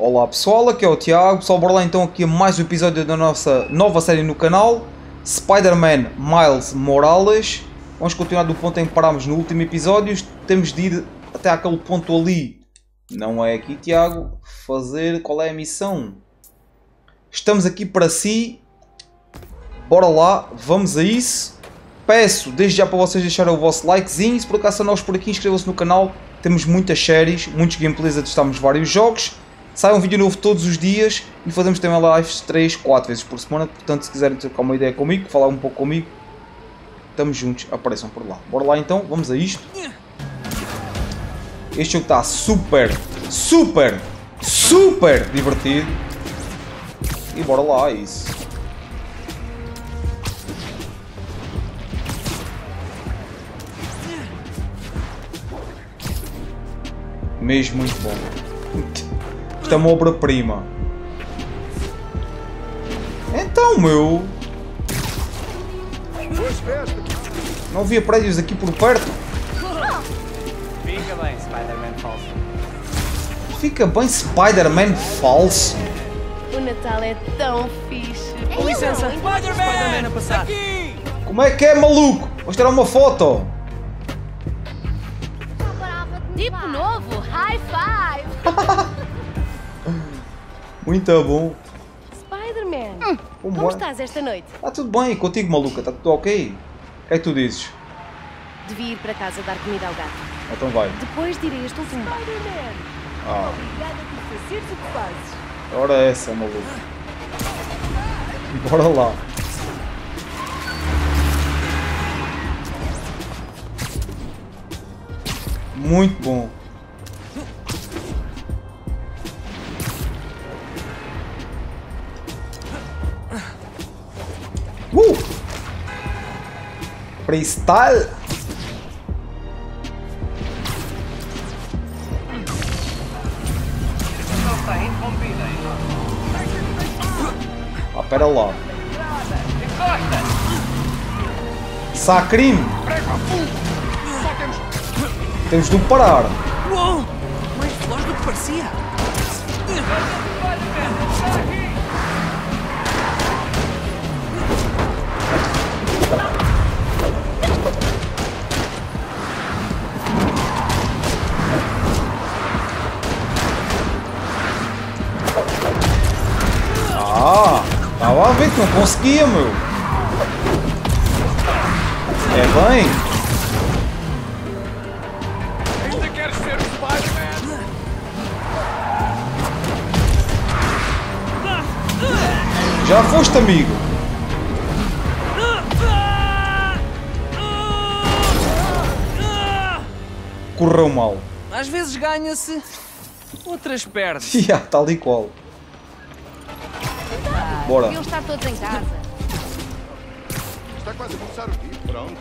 Olá pessoal, aqui é o Tiago. Pessoal, bora lá então aqui a mais um episódio da nossa nova série no canal Spider-Man Miles Morales. Vamos continuar do ponto em que parámos no último episódio. Temos de ir até aquele ponto ali. Não é aqui, Tiago. Fazer qual é a missão? Estamos aqui para si. Bora lá, vamos a isso. Peço desde já para vocês deixarem o vosso likezinho. Se por acaso são novos por aqui, inscrevam-se no canal. Temos muitas séries, muitos gameplays a testarmos vários jogos. Sai um vídeo novo todos os dias e fazemos também lives 3, 4 vezes por semana. Portanto, se quiserem trocar uma ideia comigo, falar um pouco comigo, estamos juntos, apareçam por lá. Bora lá então, vamos a isto. Este jogo está super, super, super divertido. E bora lá, é isso. Mesmo muito bom. Isto é uma obra-prima. Então, meu... Não havia prédios aqui por perto? Fica bem, Spider-Man falso. Fica bem Spider-Man falso. O Natal é tão fixe. Com licença, Spider-Man a passar. Como é que é, maluco? Vamos tirar uma foto. Tipo novo, high five! Muito bom. Spider-Man, Como como estás esta noite? Está tudo bem contigo, maluca? Está tudo ok? O que é que tu dizes? Devia ir para casa dar comida ao gato. Então vai. Depois direi este último bar. Ah, Obrigada por fazeres o que fazes. ora essa, maluco. Bora lá. Muito bom. Uh! Freestyle! Ah, pera lá. Sacrim! Temos de parar. Uou! Mais veloz do que parecia! Conseguia, meu. É bem. Ainda queres ser o Spider-Man? Já foste, amigo. Correu mal. Às vezes ganha-se, outras perde-se. Já, tal e qual. Bora. Deviam estar todos em casa. Está quase a começar o dia. Pronto.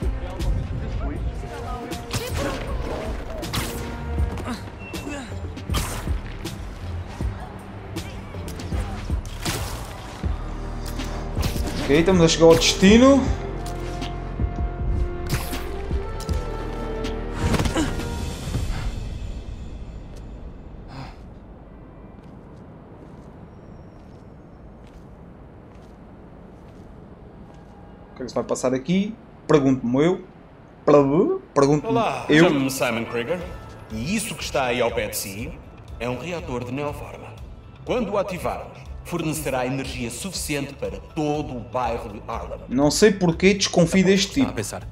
Ok, estamos a chegar ao destino. Passar aqui? Pergunto-me eu. Pergunto-me Olá, eu. chamo-me Simon Krieger e isso que está aí ao pé de si é um reator de neoforma. Quando o ativarmos, fornecerá energia suficiente para todo o bairro de Harlem. Não sei porquê desconfio deste Estava tipo. a pensar,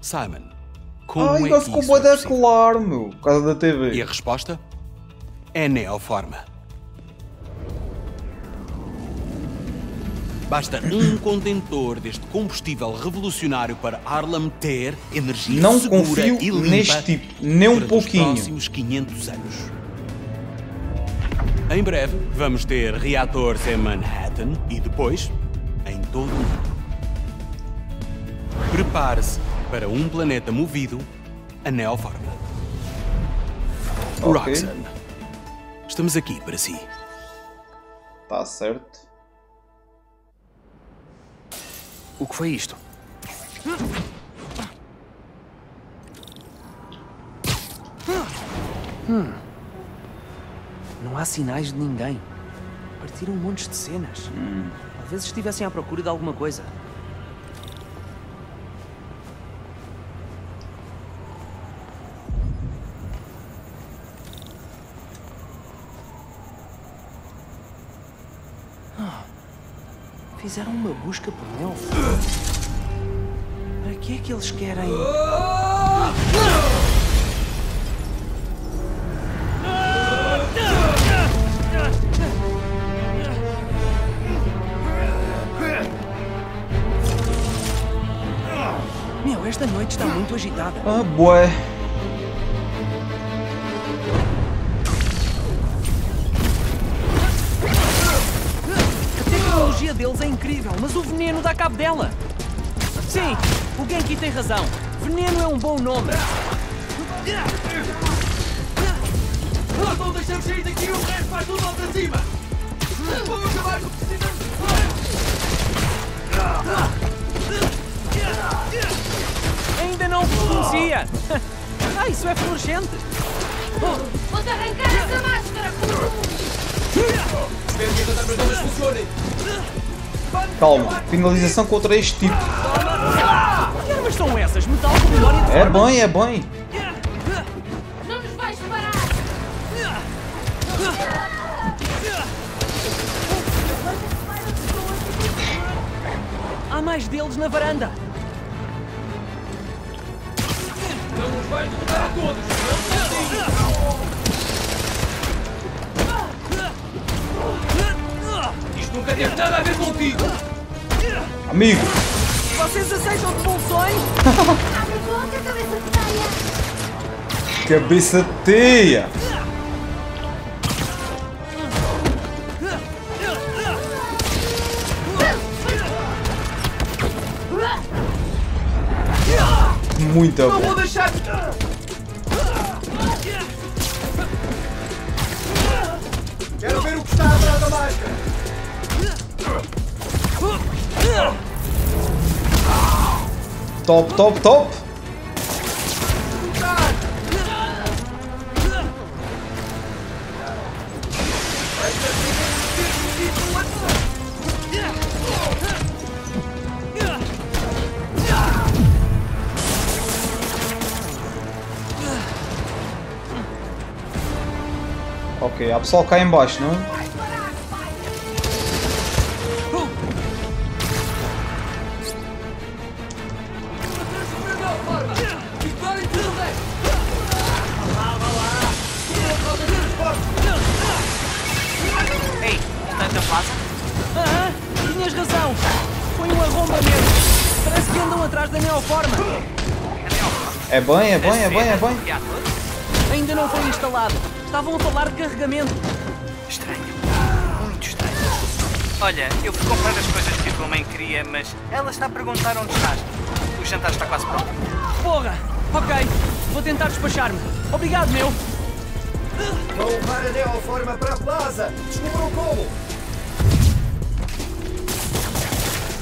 Simon, como Ai, é agora que ficou isso bué é da claro, meu. Por causa da TV. E a resposta? É neoforma. Basta um contentor deste combustível revolucionário para Harlem ter energia Não segura confio e limpa neste tipo, nem um pouquinho. Os próximos 500 anos. Em breve, vamos ter reatores em Manhattan e depois em todo o mundo. Prepare-se para um planeta movido a neoforma. Ok. Roxanne, estamos aqui para si. Tá certo. O que foi isto? Não há sinais de ninguém. Partiram um monte de cenas. Talvez estivessem à procura de alguma coisa. Fizeram uma busca por Nelf. Para que é que eles querem? Meu, esta noite está muito agitada. Ah, bué. Cabo dela. Sim, o Genki tem razão. Veneno é um bom nome. Não deixamos sair daqui o resto vai tudo lá para cima! Vamos acabar com precisamos Ainda não vos conhecia. Ah, isso é fluorescente. Vou-te arrancar essa máscara, Calma. Finalização contra este tipo. Que armas são essas? Metal com memória de É bem, é bem. Não nos vais parar! Há mais deles na varanda. Isto nunca teve nada a ver contigo! Amigo. Vocês aceitam devoluções? Abre a boca, cabeça de teia! Cabeça de teia. Muito Não bom. vou deixar! Top, top, top. Ok, há pessoal cá em baixo, não? É bem, é bem, é bem, é bem. Ainda não foi instalado. Estavam a falar de carregamento. Estranho. Muito estranho. Olha, eu fui comprar as coisas que a tua mãe queria, mas ela está a perguntar onde estás. O jantar está quase pronto. Porra! Ok, vou tentar despachar-me. Obrigado, meu. Vão levar a neoforma para a plaza! Descubram como!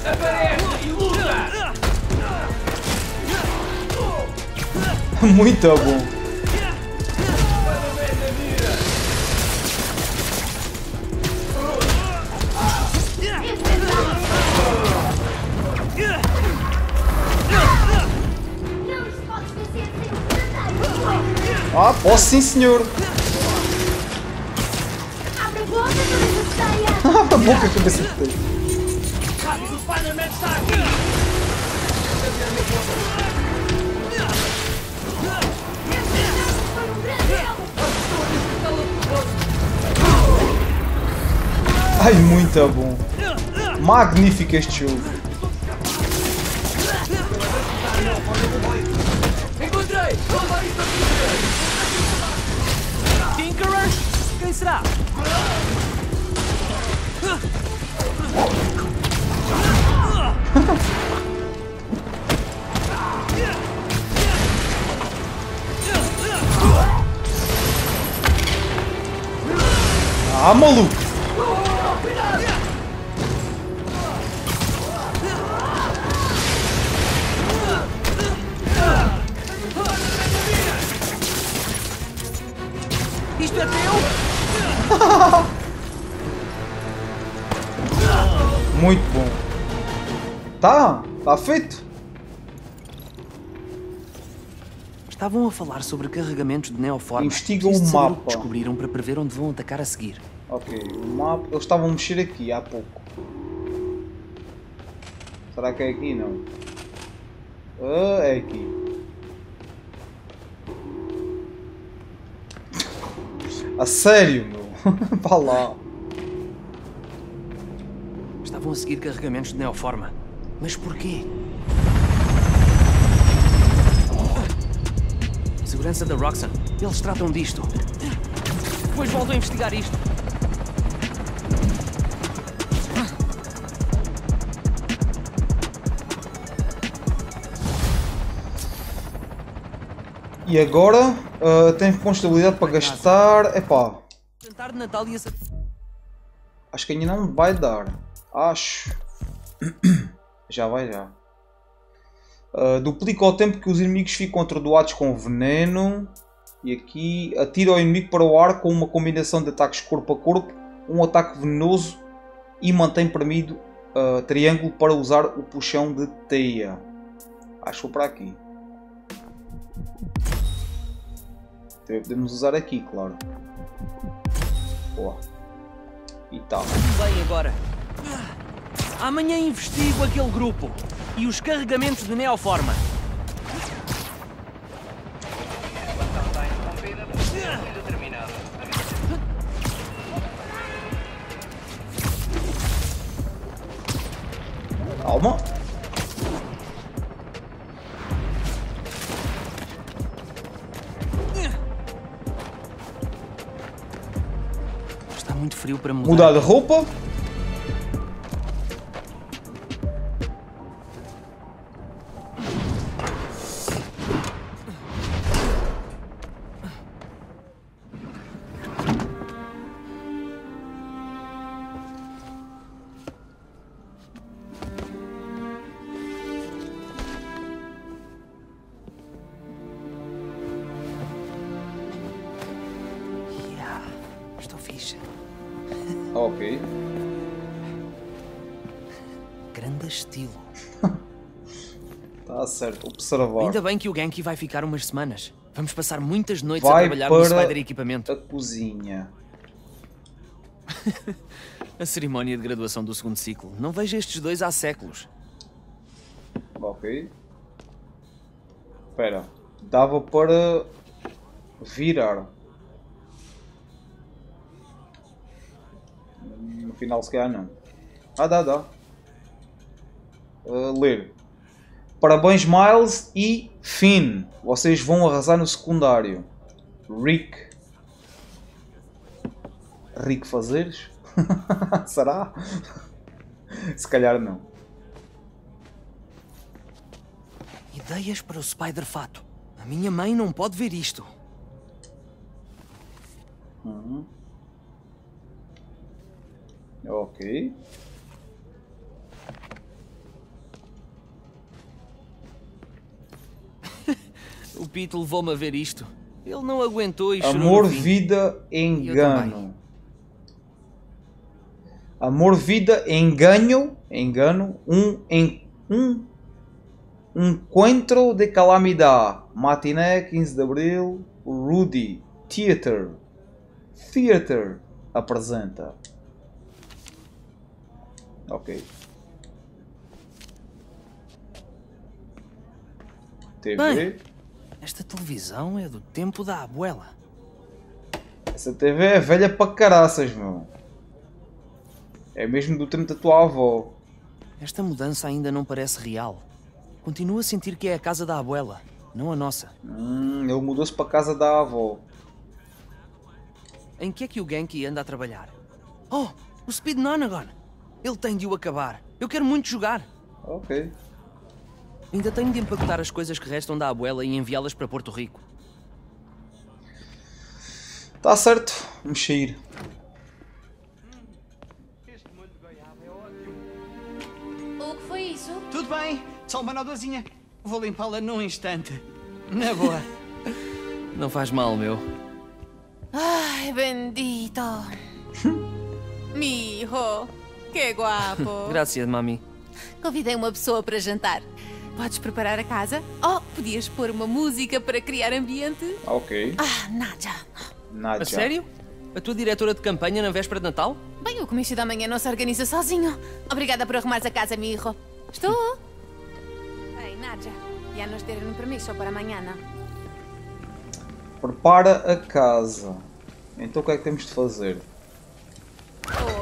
Aparece e luta! Muito bom. Ah, posso sim, senhor. Abre a boca, cabeça de! Abra a boca, cabeça de Ai, muito bom. Magnífico este jogo. Encontrei! Tinkerer? Quem será? Ah, maluco. Tá, tá feito. Estavam a falar sobre carregamentos de neoforma. Investiga o mapa. que descobriram para prever onde vão atacar a seguir. Ok, o mapa. Eles estavam a mexer aqui há pouco. Será que é aqui? Não. Ah, é aqui. A sério, meu. Vá lá. Estavam a seguir carregamentos de neoforma. Mas porquê? Segurança da Roxxon. Eles tratam disto. Depois volto a investigar isto. E agora ah, tem responsabilidade para gastar. Epá, Jantar de Natal e acho que ainda não vai dar. Acho. Já vai já. Ah, duplica o tempo que os inimigos ficam atordoados com veneno. E aqui atira o inimigo para o ar com uma combinação de ataques corpo a corpo, um ataque venenoso e mantém premido ah, triângulo para usar o puxão de teia. Acho para aqui. Também podemos usar aqui, claro. Boa. E tal. Bem, agora. Amanhã investigo aquele grupo. E os carregamentos de neoforma. Calma. Está muito frio para mudar. Mudar de roupa. Observar. Ainda bem que o Genki vai ficar umas semanas. Vamos passar muitas noites Vai a trabalhar para no Spider Equipamento. A cozinha. A cerimónia de graduação do segundo ciclo. Não vejo estes dois há séculos. Ok. Espera. Dava para virar. No final se calhar não. Ah, dá, dá. Uh, ler. Parabéns Miles e Finn. Vocês vão arrasar no secundário. Rick. Rick Fazeres? Será? Se calhar não. Ideias para o Spider Fato. A minha mãe não pode ver isto. Ok. O Pete levou-me a ver isto. Ele não aguentou e chorou Amor, no fim. vida, engano. Amor, vida, engano, engano, um, en, um encontro de calamidade. Matiné, 15 de abril, Rudy, Theater, Theater apresenta. Ok. TV. Bem. Esta televisão é do tempo da abuela. Essa TV é velha para caraças, meu. É mesmo do tempo da tua avó. Esta mudança ainda não parece real. Continuo a sentir que é a casa da abuela, não a nossa. Hum, ele mudou-se para a casa da avó. Em que é que o Genki anda a trabalhar? Oh, o Speed Nonagon! Ele tem de o acabar. Eu quero muito jogar. Ok. Ainda tenho de empacotar as coisas que restam da abuela e enviá-las para Porto Rico. Tá certo. Vamos sair. O que foi isso? Tudo bem, só uma nódoazinha. Vou limpá-la num instante. Na boa. Não faz mal, meu. Ai, bendito. Mi hijo. Que guapo. Graças, mami. Convidei uma pessoa para jantar. Podes preparar a casa? Oh, podias pôr uma música para criar ambiente? Ah, ok. Ah, nada. Nada. A sério? A tua diretora de campanha na véspera de Natal? Bem, o comício da manhã não se organiza sozinho. Obrigada por arrumares a casa, mi hijo. Estou? Ei, Nadja. Ya nos deram permiso para amanhã. Prepara a casa. Então o que é que temos de fazer?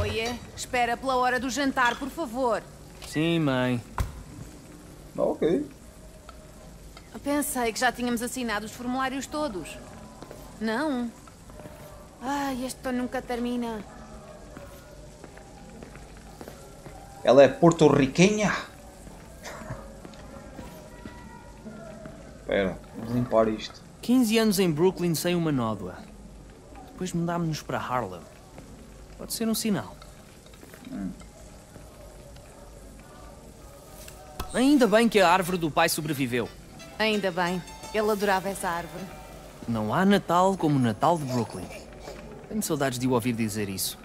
Oie, espera pela hora do jantar, por favor. Sim, mãe. Ah, ok. Pensei que já tínhamos assinado os formulários todos. Não. Ai, isto nunca termina. Ela é porto-riquenha? Espera, vamos limpar isto. 15 anos em Brooklyn sem uma nódoa. Depois mudámos-nos para Harlem. Pode ser um sinal. Ainda bem que a árvore do pai sobreviveu. Ainda bem. Ele adorava essa árvore. Não há Natal como o Natal de Brooklyn. Tenho saudades de o ouvir dizer isso.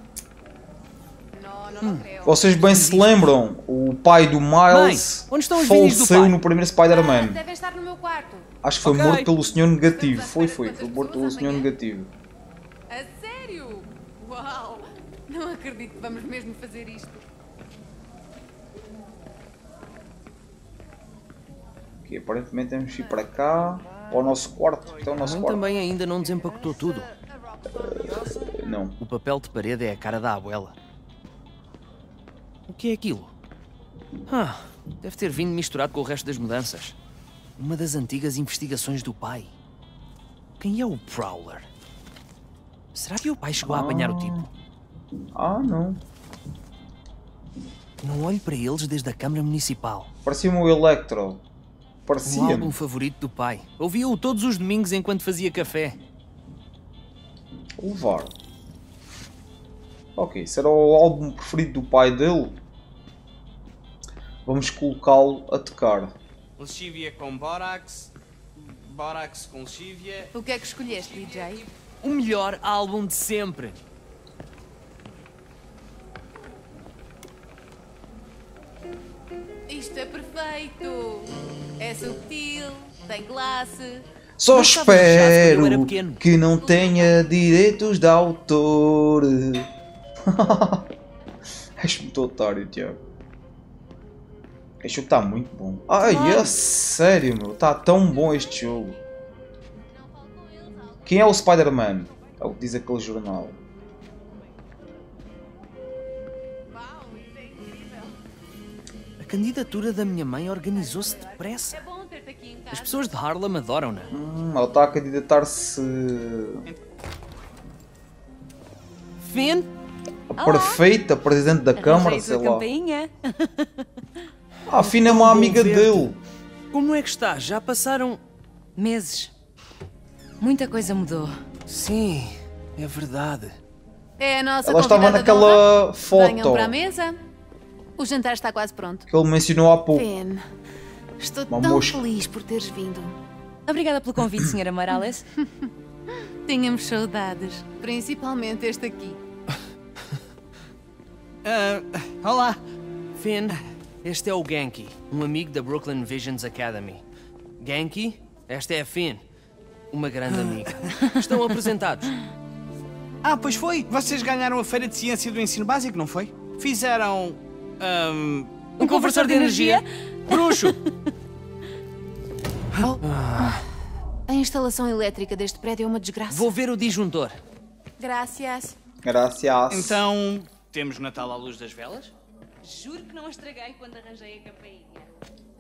Não, não, não creio. Vocês bem se lembram, o pai do Miles Mãe, onde estão os vinhos do faleceu pai? no primeiro Ah, Spider-Man. devem estar no meu quarto. Acho que foi Ok. morto pelo senhor negativo. Foi, foi. Foi morto pelo senhor negativo. A sério? Uau! Não acredito que vamos mesmo fazer isto. Aparentemente temos que ir para cá, para o nosso quarto. É o nosso quarto. também ainda não desempacotou tudo. Não. O papel de parede é a cara da abuela. O que é aquilo? Ah, deve ter vindo misturado com o resto das mudanças. Uma das antigas investigações do pai. Quem é o Prowler? Será que o pai chegou a apanhar o tipo? Ah, não. Não olho para eles desde a Câmara Municipal. Parecia-me o Electro. O Parecia-me. álbum favorito do pai. Ouvia-o todos os domingos enquanto fazia café. Levar. Ok, se era o álbum preferido do pai dele, vamos colocá-lo a tocar. Lexívia com bórax, bórax com lexívia. O que é que escolheste, DJ? O melhor álbum de sempre. Isto é perfeito! É subtil, tem classe. Só era espero que não tenha direitos de autor. És muito otário, Tiago. Este jogo está muito bom. Ai, é sério, meu. Está tão bom este jogo. Quem é o Spider-Man? É o que diz aquele jornal. Candidatura da minha mãe organizou-se depressa. É bom ter-te aqui em As pessoas de Harlem adoram-na. Hum, ela está a candidatar-se Finn? a perfeita presidente da Câmara, sei lá. campainha. Ah, a Fina é uma amiga dele. Como é que está? Já passaram. Meses. Muita coisa mudou. Sim, é verdade. É a nossa Ela estava naquela foto Venham para a mesa. O jantar está quase pronto. que ele mencionou há pouco. Finn, estou Uma tão mosca. feliz por teres vindo. Obrigada pelo convite, Sra. Morales. Tínhamos saudades, principalmente este aqui. Ah, olá. Finn, este é o Genki, um amigo da Brooklyn Visions Academy. Genki, esta é a Finn, uma grande amiga. Estão apresentados. Ah, pois foi. Vocês ganharam a Feira de Ciência do Ensino Básico, não foi? Fizeram. Ahm, Um conversor de energia? Bruxo! A instalação elétrica deste prédio é uma desgraça. Vou ver o disjuntor. Graças. Gracias. então. Temos Natal à luz das velas? Juro que não a estraguei quando arranjei a campainha.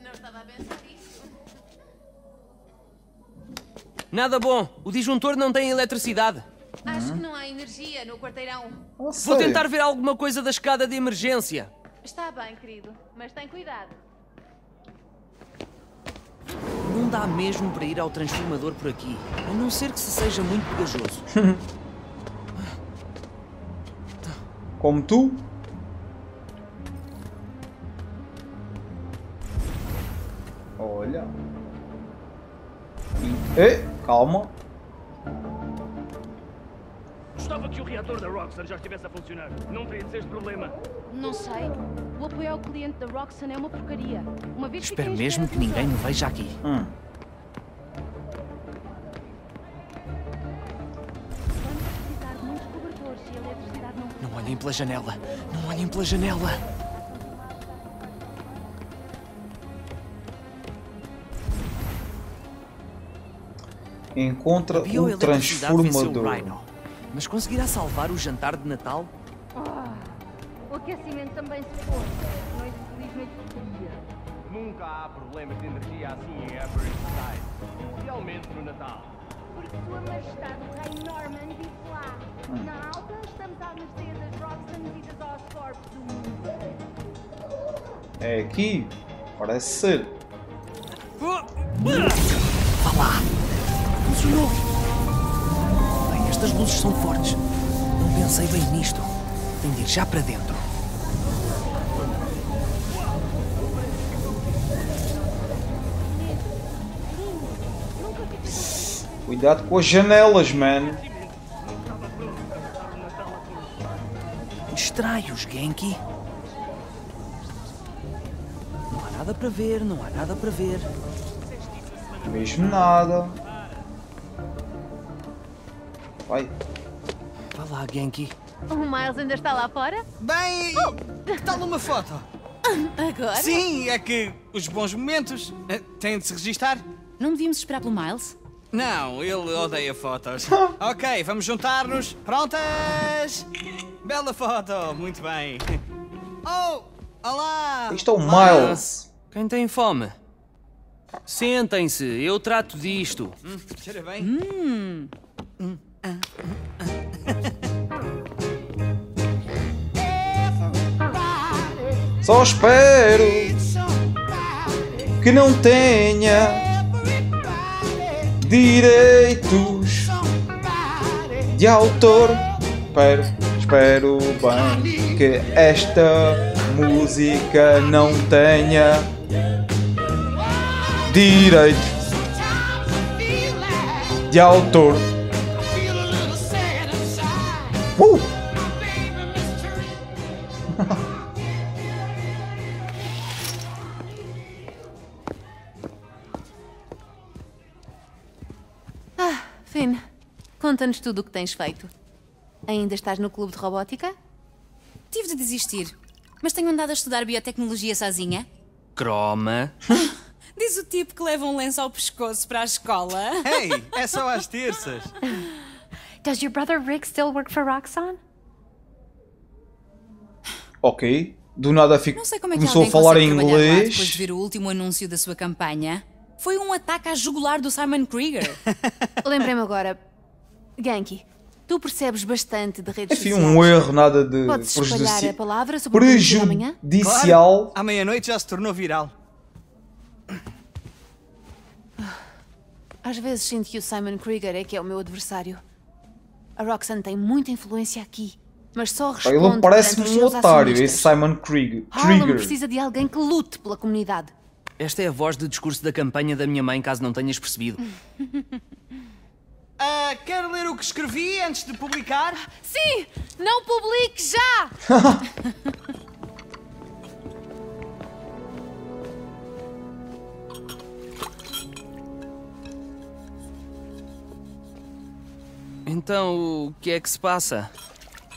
Não estava a pensar nisso. Nada bom, o disjuntor não tem eletricidade. Acho que não há energia no quarteirão. Ah, Vou tentar ver alguma coisa da escada de emergência. Está bem, querido, mas tem cuidado. Não dá mesmo para ir ao transformador por aqui, a não ser que se seja muito pegajoso. Como tu? Olha. E... Ei, calma. Que o reator da Roxxon já estivesse a funcionar. Não teria de ser este problema. Não sei. O apoio ao cliente da Roxxon é uma porcaria. Uma vez Espero à mesmo que ninguém me veja aqui. Hum. Vamos precisar de muitos cobertores se a eletricidade não... Não olhem pela janela. Não olhem pela janela. Encontra o transformador. Mas conseguirá salvar o jantar de Natal? Ah, o aquecimento também se for. Não infelizmente porcaria. Nunca há problemas de energia assim em Everett Side. Especialmente no Natal. Porque Sua Majestade o Rei Norman disse lá. Hum. Na alta estamos à mercê das Roxxons e das Oscorp do mundo. É aqui. Parece ser. Vá lá! Funcionou! Estas luzes são fortes. Não pensei bem nisto. Tenho de ir já para dentro. Cuidado com as janelas, man. Distrai-os, Genki. Não há nada para ver, não há nada para ver. Mesmo nada. Vai. Vá lá, Genki. O Miles ainda está lá fora? Bem, que tal uma foto? Agora? Sim, é que os bons momentos eh, têm de se registar. Não devíamos esperar pelo Miles? Não, ele odeia fotos. ok, vamos juntar-nos. Prontas? Bela foto, muito bem. Oh, olá! Isto é o Miles. Quem tem fome? Sentem-se, eu trato disto. Hum, cheira bem. Hum. Só espero que não tenha direitos de autor. Espero, espero bem que esta música não tenha direitos de autor. Conta-nos tudo o que tens feito. Ainda estás no clube de robótica? Tive de desistir. Mas tenho andado a estudar biotecnologia sozinha. Croma. Diz o tipo que leva um lenço ao pescoço para a escola. Ei, é só às terças. Does your brother Rick still work for Roxxon? Ok. Do nada fico... Não sei como é que começou a falar em inglês. depois de ver o último anúncio da sua campanha. Foi um ataque à jugular do Simon Krieger. Lembrei-me agora. Genki, tu percebes bastante de redes Enfim, sociais. um erro nada de Podes espalhar prejudici- a palavra sobre prejudicial. Claro, à meia-noite já se tornou viral. Às vezes sinto que o Simon Krieger é que é o meu adversário. A Roxanne tem muita influência aqui, mas só responde Ele parece-me um otário, esse Simon Krieg- Harlem Krieger. precisa de alguém que lute pela comunidade. Esta é a voz de discurso da campanha da minha mãe, caso não tenhas percebido. Ah, quer ler o que escrevi antes de publicar? Sim! Não publique já! Então, o que é que se passa?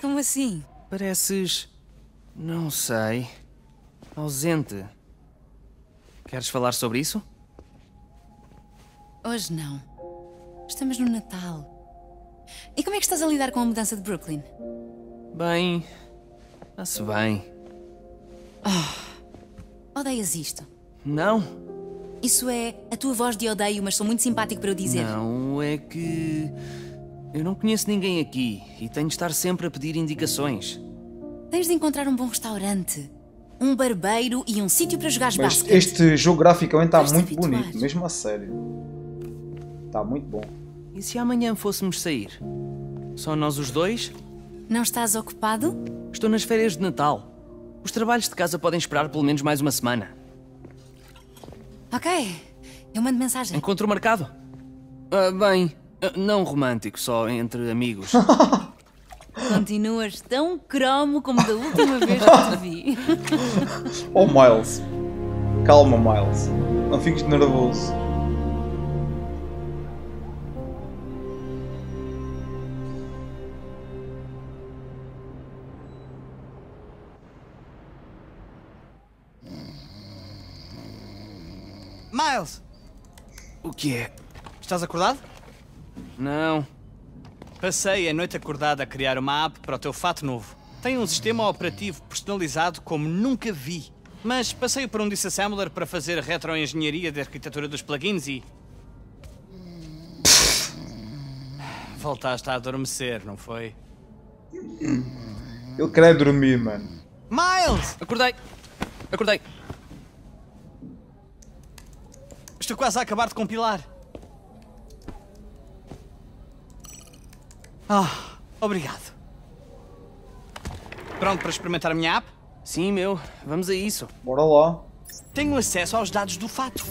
Como assim? Pareces. Não sei. ausente. Queres falar sobre isso? Hoje não. Estamos no Natal. E como é que estás a lidar com a mudança de Brooklyn? Bem. Está-se bem. Odeias isto? Não? Isso é a tua voz de odeio, mas sou muito simpático para eu dizer. Não, é que. Eu não conheço ninguém aqui e tenho de estar sempre a pedir indicações. Tens de encontrar um bom restaurante, um barbeiro e um sítio para jogares Mas basquete. este jogo graficamente está muito habituar. bonito, mesmo a sério. Está muito bom. E se amanhã fôssemos sair? Só nós os dois? Não estás ocupado? Estou nas férias de Natal. Os trabalhos de casa podem esperar pelo menos mais uma semana. Ok. Eu mando mensagem. Encontro marcado? Ah, bem, ah, não romântico, só entre amigos. Continuas tão cromo como da última vez que te vi. Oh Miles. Calma, Miles. Não fiques nervoso. Miles, O que é? estás acordado? Não. Passei a noite acordada a criar uma app para o teu fato novo. Tem um sistema operativo personalizado como nunca vi. Mas passei por um disassembler para fazer retroengenharia da arquitetura dos plugins e. Voltaste a adormecer, não foi? Ele quer é dormir, mano. Miles! Acordei. Acordei. Estou quase a acabar de compilar. Ah, obrigado. Pronto para experimentar a minha app? Sim, meu. Vamos a isso. Bora lá. Tenho acesso aos dados do fato.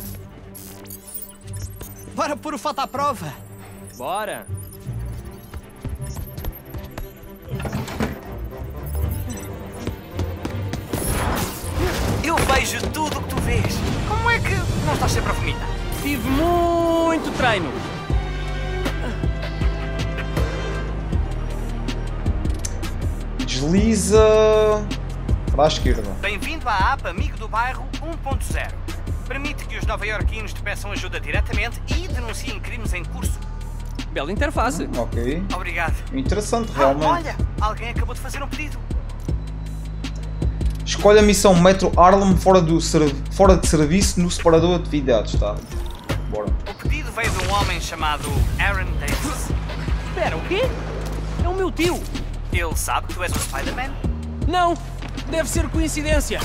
Bora pôr o fato à prova. Bora. Eu vejo tudo o que tu vês. Como é que não estás sempre a vomitar? Tive muito treino. Desliza para a esquerda. Bem-vindo à app Amigo do Bairro 1.0. Permite que os nova-iorquinos te peçam ajuda diretamente e denunciem crimes em curso. Bela interface. Ok. Obrigado. Interessante, Ah, realmente. olha, alguém acabou de fazer um pedido. Escolhe a missão Metro Harlem fora, do ser- fora de serviço no separador de atividades, tá? Bora. O pedido veio de um homem chamado Aaron Davis. Espera, o quê? É o meu tio. Ele sabe que tu és o Spider-Man? Não. Deve ser coincidência.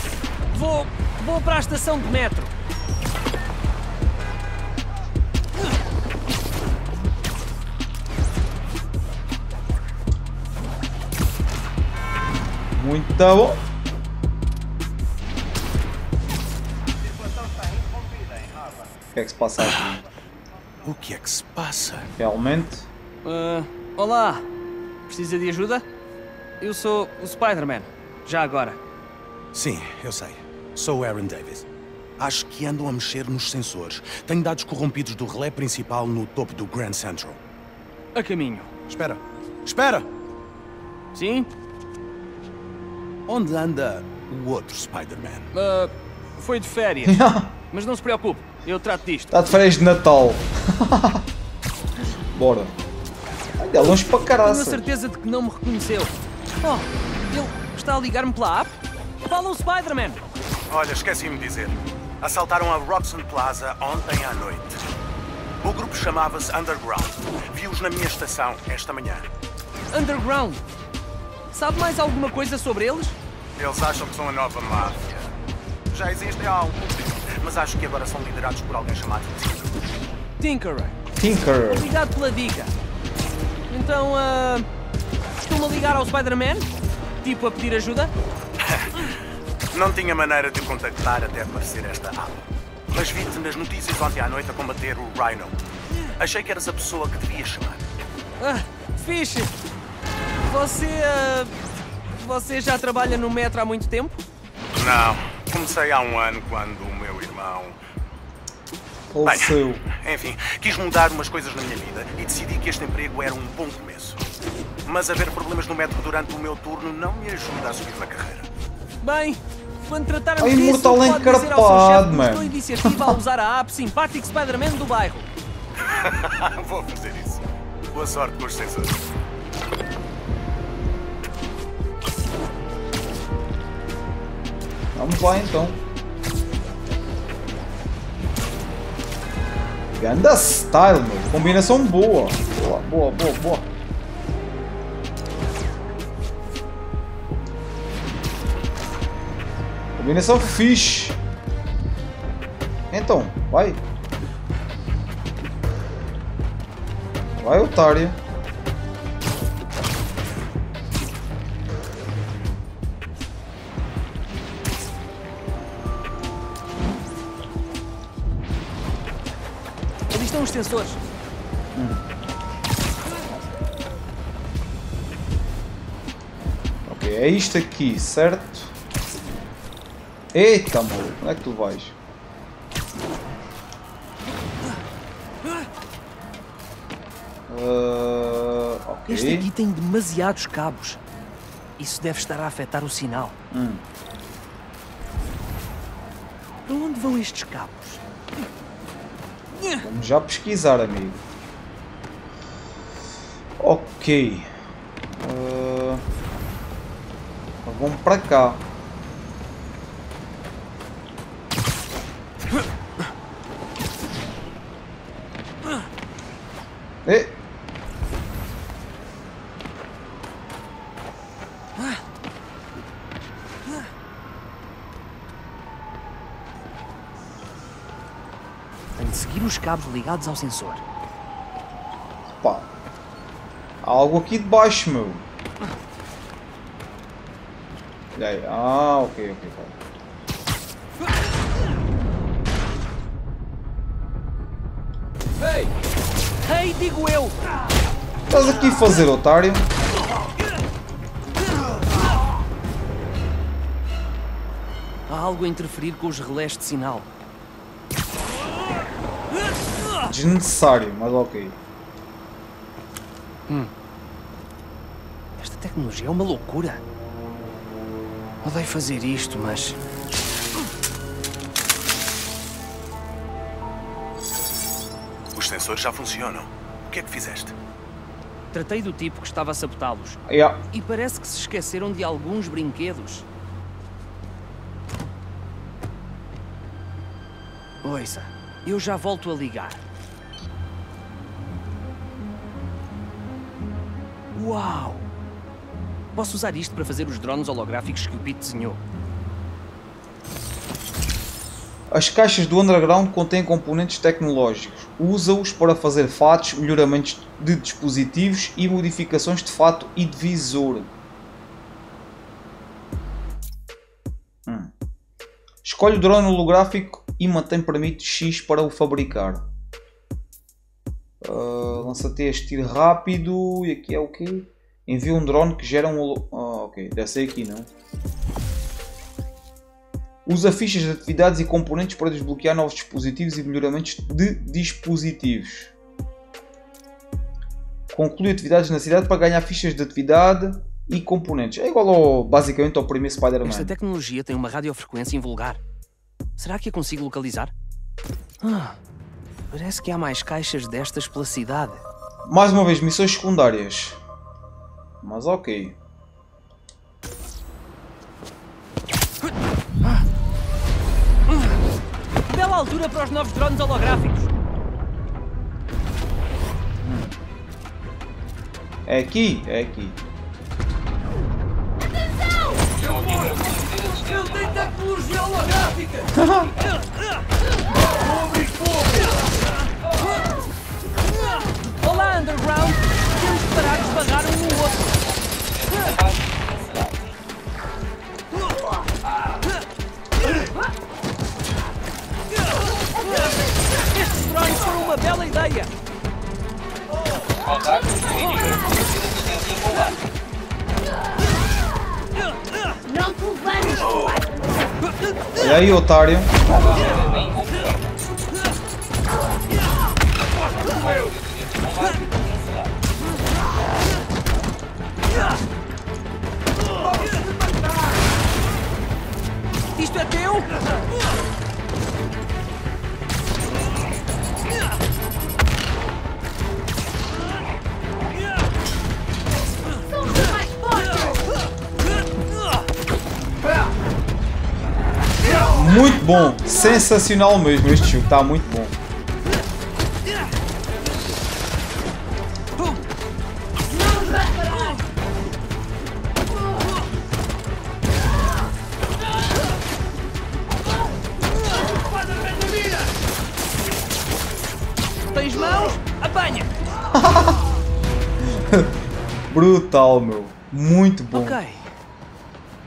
Vou... Vou para a estação de metro. Muito bom. Que é que se passa aqui? O que é que se passa? Realmente? Ah, olá. Precisa de ajuda? Eu sou o Spider-Man. Já agora. Sim, eu sei. Sou o Aaron Davis. Acho que andam a mexer nos sensores. Tenho dados corrompidos do relé principal no topo do Grand Central. A caminho. Espera. Espera! Sim? Onde anda o outro Spider-Man? Ah, foi de férias. Mas não se preocupe. Eu trato disto. Está de férias de Natal. Bora. Ai, é longe para Tenho a certeza de que não me reconheceu. Oh, ele está a ligar-me pela app? Fala o Spider-Man. Olha, esqueci-me de dizer. Assaltaram a Roxon Plaza ontem à noite. O grupo chamava-se Underground. Vi-os na minha estação esta manhã. Underground. Sabe mais alguma coisa sobre eles? Eles acham que são a nova máfia. Já existem há algum tempo, mas acho que agora são liderados por alguém chamado Tinkerer. Tinker. Obrigado pela dica. Então, ah. Estou-me a ligar ao Spider-Man? Tipo a pedir ajuda? Não tinha maneira de o contactar até aparecer esta app. Mas vi-te nas notícias ontem à noite a combater o Rhino. Achei que eras a pessoa que devias chamar. Ah, fixe. Você. ah, Você já trabalha no metro há muito tempo? Não, comecei há um ano quando o meu irmão. Faleceu. Enfim, quis mudar umas coisas na minha vida e decidi que este emprego era um bom começo. Mas haver problemas no metro durante o meu turno não me ajuda a subir na carreira. Bem, quando Ai, disso, imortal pode dizer ao seu encarpado, chefe que iniciativa a usar a app Sympathic Spider-Man do bairro. Vou fazer isso. Boa sorte com os sensores. Vamos lá então. Ganda style, meu. Combinação boa. Boa, boa, boa, boa. Combinação fixe. Então, vai. Vai, otário. Os sensores. é isto aqui, certo? Eita, maluco, onde é que tu vais? Uh, ok. Este aqui tem demasiados cabos. Isso deve estar a afetar o sinal. Hum. Para onde vão estes cabos? Vamos já pesquisar, amigo. Ok. Uh, vamos para cá. De seguir os cabos ligados ao sensor. Pá. Há algo aqui de baixo, meu. Olha aí. Ah, ok, ok, pá. Ei! Ei, digo eu! Estás aqui a fazer, otário? Há algo a interferir com os relés de sinal. Desnecessário, mas ok. Hum. Esta tecnologia é uma loucura. Odeio fazer isto, mas. Os sensores já funcionam. O que é que fizeste? Tratei do tipo que estava a sabotá-los. Yeah. E parece que se esqueceram de alguns brinquedos. Ouça, eu já volto a ligar. Uau! Posso usar isto para fazer os drones holográficos que o Pete desenhou. As caixas do Underground contêm componentes tecnológicos. Usa-os para fazer fatos, melhoramentos de dispositivos e modificações de fato e de visor. Hum. Escolhe o drone holográfico e mantém permite X para o fabricar. Uh, Lança-te tiro rápido. E aqui é o quê? Envia um drone que gera um. Ah, ok. Deve ser aqui, não? Usa fichas de atividades e componentes para desbloquear novos dispositivos e melhoramentos de dispositivos. Conclui atividades na cidade para ganhar fichas de atividade e componentes. É igual ao, basicamente ao primeiro Spider-Man. Esta tecnologia tem uma radiofrequência invulgar. Será que a consigo localizar? Ah, parece que há mais caixas destas pela cidade. Mais uma vez, missões secundárias. Mas ok. Bela altura para os novos drones holográficos. É aqui? É aqui. Ele tem tecnologia holográfica! otário. Sensacional mesmo. Este jogo está muito bom. Tens mãos? Apanha! Brutal, meu. Muito bom. Ok.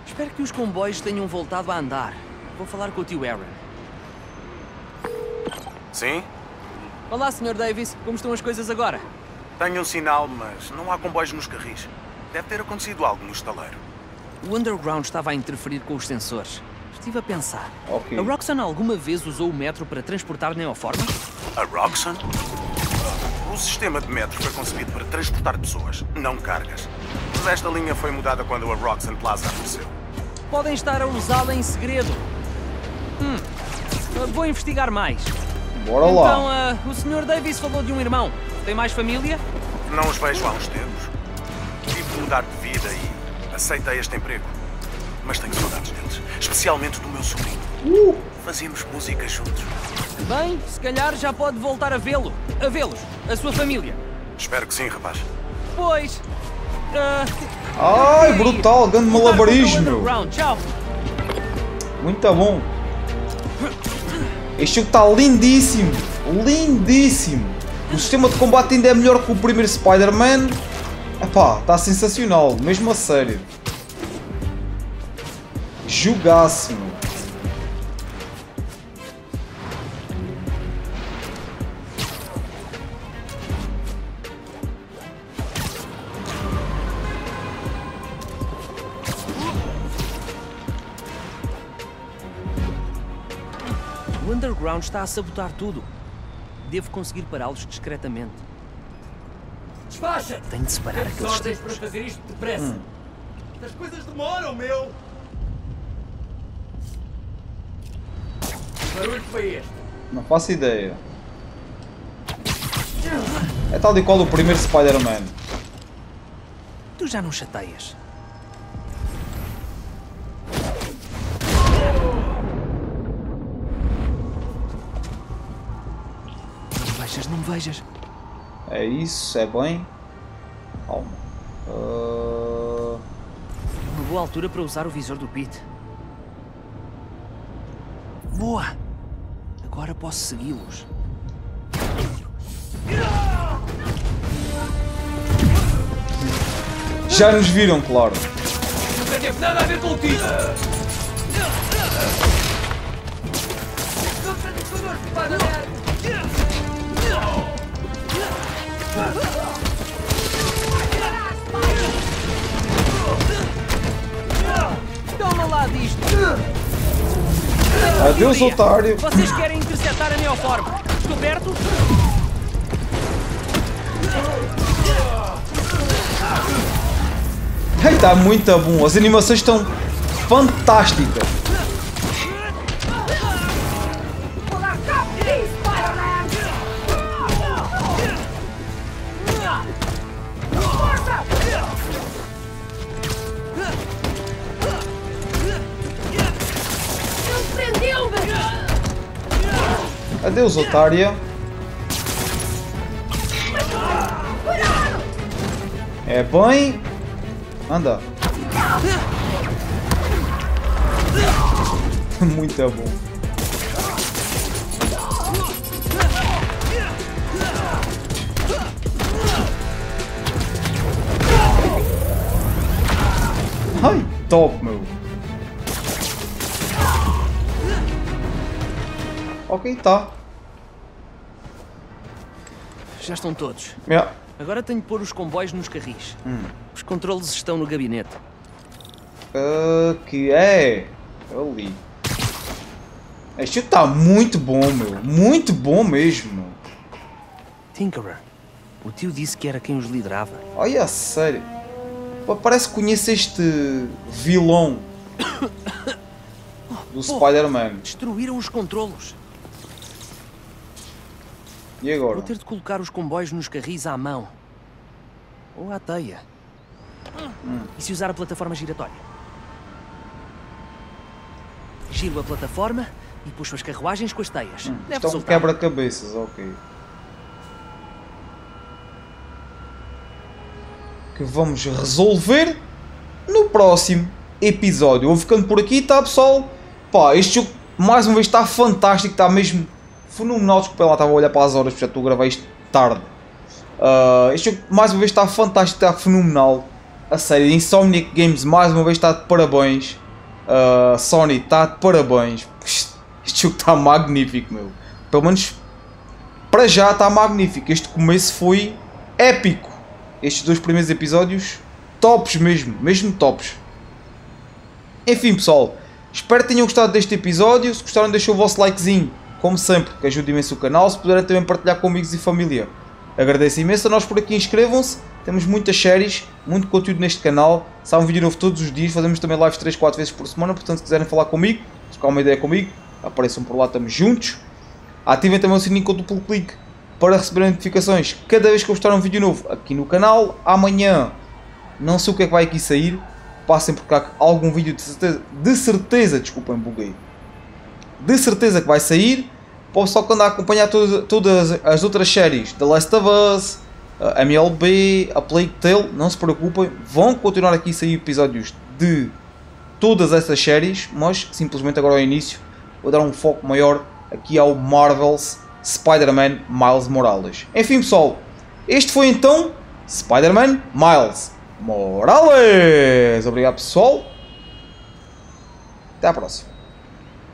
Espero que os comboios tenham voltado a andar. Vou falar com o tio Aaron. Sim? Olá, Sr. Davis. Como estão as coisas agora? Tenho um sinal, mas não há comboios nos carris. Deve ter acontecido algo no estaleiro. O Underground estava a interferir com os sensores. Estive a pensar. Ok. A Roxanne alguma vez usou o metro para transportar neoformas? A Roxxon? O sistema de metro foi concebido para transportar pessoas, não cargas. Mas esta linha foi mudada quando a Roxxon Plaza apareceu. Podem estar a usá-la em segredo. Hum. ah, Vou investigar mais. Bora então, lá. ah, o Sr. Davis falou de um irmão. Tem mais família? Não os vejo há uns tempos. Tive de mudar de vida e aceitei este emprego. Mas tenho saudades deles, especialmente do meu sobrinho. Fazíamos música juntos. Bem, se calhar já pode voltar a vê-lo. A vê-los. A sua família. Espero que sim, rapaz. Pois. ah, Ai, brutal, grande malabarismo. Muito bom. Este jogo está lindíssimo. Lindíssimo. O sistema de combate ainda é melhor que o primeiro Spider-Man. Epá, está sensacional, mesmo a sério. Jogaço, meu. O Underground está a sabotar tudo. Devo conseguir pará-los discretamente. Despacha! Tenho de separar Temos aqueles ordens tipos. para fazer isto depressa. As coisas demoram, meu! Que barulho foi este? Não faço ideia. É tal e qual o primeiro Spider-Man. Tu já não chateias. Não me vejas, não me vejas. É isso, é bem. Calma. Ah, Uma boa altura para usar o visor do Pete. Boa! Agora posso segui-los. Já nos viram, claro. Nunca teve nada a ver contigo! Toma lá disto! Adeus, otário. Vocês querem interceptar a neoforma? Descoberto? Ei, está muito bom. As animações estão fantásticas. Adeus, otária. É bem. Anda. Muito bom. Ai, top, meu. Ok, tá. Já estão todos. Yeah. Agora tenho de pôr os comboios nos carris. Hum. Os controles estão no gabinete. Ah, que é ali. Este tá muito bom, meu. Muito bom mesmo. Tinkerer. O tio disse que era quem os liderava. Olha, sério. Parece que conheço este vilão do Spider-Man. Destruíram os controlos. E agora? Vou ter de colocar os comboios nos carris à mão. Ou à teia. E se usar a plataforma giratória? Giro a plataforma e puxo as carruagens com as teias. Deve Isto é resultar. quebra-cabeças, ok. Que vamos resolver no próximo episódio. Vou ficando por aqui, tá pessoal? Pá, este jogo mais uma vez está fantástico, está mesmo fenomenal. Desculpa lá, estava a olhar para as horas, porque já estou a gravar isto tarde. Ah, este jogo mais uma vez está fantástico, está fenomenal. A série Insomniac Games mais uma vez está de parabéns. Ah, Sony está de parabéns. Este jogo está magnífico, meu. Pelo menos para já está magnífico. Este começo foi épico. Estes dois primeiros episódios, tops mesmo, mesmo tops. Enfim, pessoal, espero que tenham gostado deste episódio. Se gostaram, deixem o vosso likezinho, como sempre, que ajuda imenso o canal. Se puderem também partilhar com amigos e família, agradeço imenso. A nós por aqui inscrevam-se. Temos muitas séries, muito conteúdo neste canal. Sai um vídeo novo todos os dias. Fazemos também lives 3, 4 vezes por semana. Portanto, se quiserem falar comigo, trocar uma ideia comigo, apareçam por lá, estamos juntos. Ativem também o sininho com o duplo clique para receber notificações cada vez que eu postar um vídeo novo aqui no canal. Amanhã, não sei o que é que vai aqui sair. Passem por cá algum vídeo de certeza, de certeza, desculpem, buguei. De certeza que vai sair. Para o pessoal que anda a acompanhar todas, todas as outras séries, The Last of Us, a MLB, a Plague Tale, não se preocupem, vão continuar aqui a sair episódios de todas essas séries, mas simplesmente agora ao início vou dar um foco maior aqui ao Marvel's Spider-Man Miles Morales. Enfim pessoal, este foi então Spider-Man Miles Morales. Obrigado pessoal. Até à próxima.